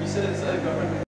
You said it's a government.